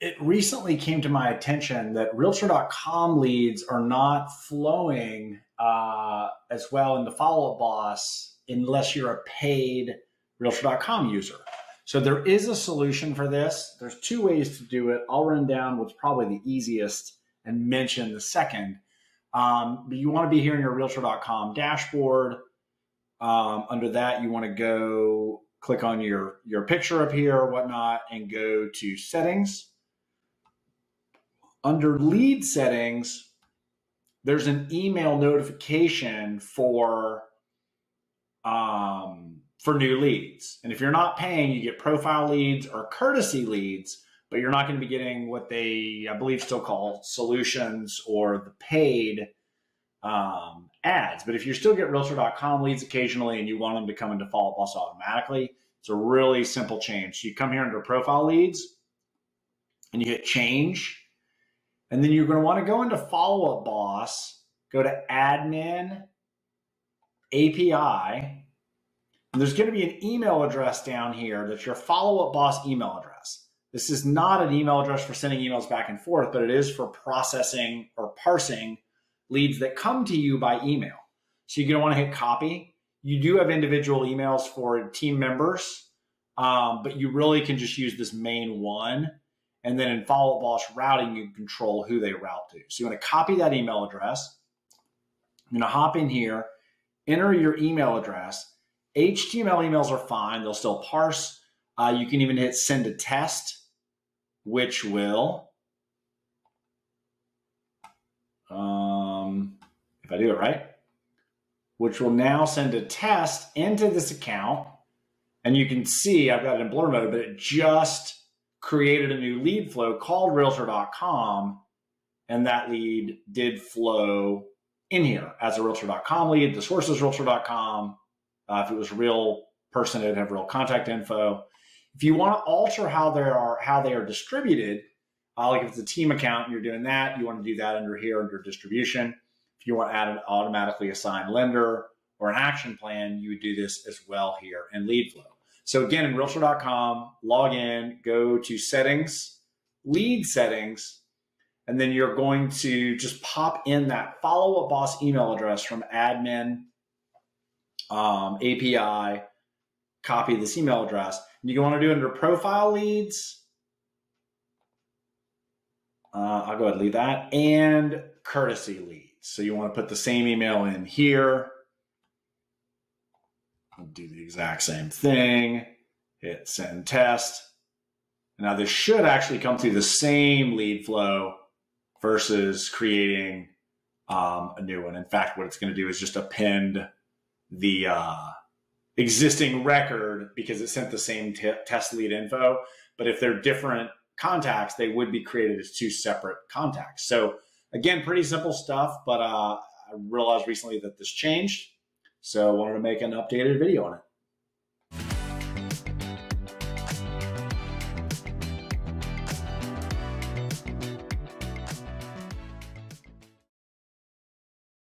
it recently came to my attention that realtor.com leads are not flowing uh, as well in the follow up boss unless you're a paid realtor.com user. So there is a solution for this. There's two ways to do it. I'll run down what's probably the easiest and mention the second. Um, but you want to be here in your realtor.com dashboard. Um, under that, you want to go click on your, your picture up here or whatnot and go to settings. Under lead settings, there's an email notification for um, for new leads. And if you're not paying, you get profile leads or courtesy leads, but you're not going to be getting what they, I believe, still call solutions or the paid um, ads. But if you still get realtor.com leads occasionally and you want them to come into Follow Boss automatically, it's a really simple change. So you come here under profile leads and you hit change. And then you're going to want to go into Follow Up Boss, go to admin API. And there's going to be an email address down here that's your Follow Up Boss email address. This is not an email address for sending emails back and forth, but it is for processing or parsing leads that come to you by email. So you're going to want to hit copy. You do have individual emails for team members, um, but you really can just use this main one. And then in follow up boss routing, you control who they route to. So you want to copy that email address. I'm going to hop in here, enter your email address. HTML emails are fine, they'll still parse. Uh, you can even hit send a test, which will. Um, if I do it right, which will now send a test into this account. And you can see I've got it in blur mode, but it just created a new lead flow called realtor.com. And that lead did flow in here as a realtor.com lead. The source is realtor.com. Uh, if it was a real person, it'd have real contact info. If you want to alter how they are how they are distributed, uh, like if it's a team account and you're doing that, you want to do that under here under distribution. If you want to add an automatically assigned lender or an action plan, you would do this as well here in lead flow. So again, in realtor.com, log in, go to settings, lead settings, and then you're going to just pop in that follow up boss email address from admin um, API, copy this email address. And you want to do under profile leads. Uh, I'll go ahead and leave that and courtesy leads. So you want to put the same email in here. I'll do the exact same thing. Hit send test. Now this should actually come through the same lead flow versus creating um, a new one. In fact, what it's going to do is just append the uh, existing record because it sent the same test lead info. But if they're different contacts, they would be created as two separate contacts. So again, pretty simple stuff, but uh, I realized recently that this changed. So I wanted to make an updated video on it.